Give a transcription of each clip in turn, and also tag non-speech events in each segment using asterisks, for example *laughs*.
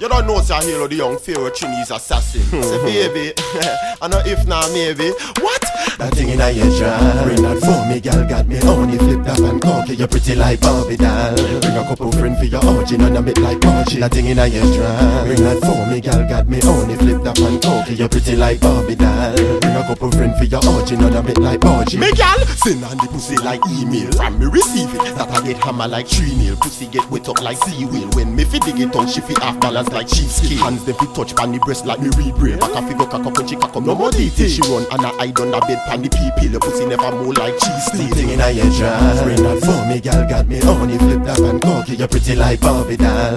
You don't know, say Halo the young Pharaoh Chinese assassin. *laughs* say, baby, *laughs* I know if not, maybe. What? That thing in your drive Bring that for me, gal Got me only flip that and cocky You pretty like Barbie doll couple friend for your orgy None of it like Margie. That thing in your drive Bring that for me, gal Got me only flip that and cocky You pretty like Barbie doll. Bring a couple friend for your orgy None of it like Margie. Me gal, send on the pussy like email. From me receive it, that I get hammer like tree nail. Pussy get wet up like sea whale When me fi dig it on, she fi half balance like sheep's skin. Hands them fi touch pan the breast like me read brain. Back a fi go cock up when she cock up, no more detail. She run and I hide under bed pan the pee Your pussy never more like cheese Thing steak in your drive Bring that for me, gal Got me only flip that and cocky You pretty like Barbie doll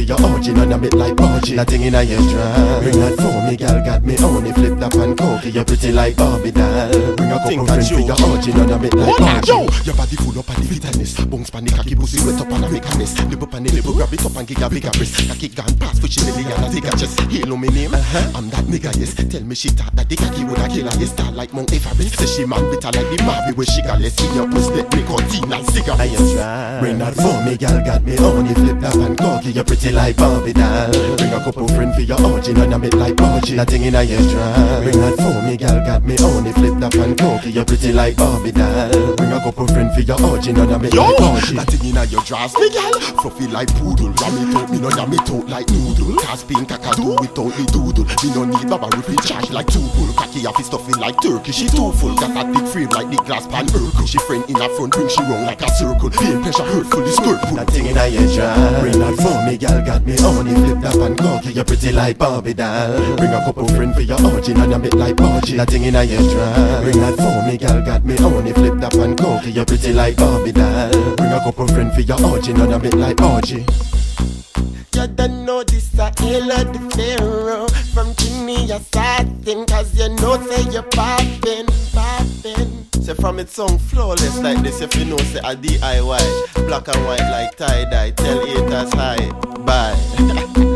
for your orgy None of it like Margie That thing in your drive Bring that for me, gal Got me only flip that and cocky You're pretty like doll. Bring a couple Think friend that for you- your orgy None of it like Hold on, Margie yo! Your body full up on the vitamins Bounce pan the cocky pussy wet up and a up on the nipple, grab it up and give a bigger breast Cocky past, push it belly and I take a chest. Hail me name, I'm that nigga, yes. Tell me she thought that the cocky would a kill her Yes, start like Mount Everest. Say she man bitter like the Barbie Where she got less in your pussy Let me teen and cigarettes Bring that for me, gal, got me only flip that and cocky You're pretty doll Bring a couple friend for your orgy None of it like Margie That thing in your drive Bring that for me, gal, got me only flip that and cocky You pretty like doll. Bring a couple friend for your orgy None of it Yo, like Margie that thing inna your drawers, me gal Fluffy like poodle, it out, me no it out like noodle. Cause pink do without the doodle. Me no need baba roof charge like two bull. Cocky off stuffy like turkey, she too full. Got a big frame like the glass pan Urkel. She friend in her front, bring she round like a circle. Pain pressure hurtful, the skirt pull That thing in your drive Bring that for me, gal, got me only flip that and cocky You pretty like Barbie doll. Bring a couple friend for your orgy None of it like Margie. That thing in a your drive Bring that for me, gal, got me only flip that and cocky You're pretty like Barbie doll. Bring a couple friend for your orgy None of it like Margie. You don't know this a Halo the Pharaoh From Trini assassin Cause you know say you're poppin', poppin' Say from it song flawless like this If you know say a DIY Black and white like tie-dye Tell haters hi, bye. Trini assassins *laughs*